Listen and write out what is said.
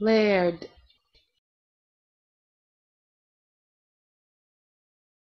laird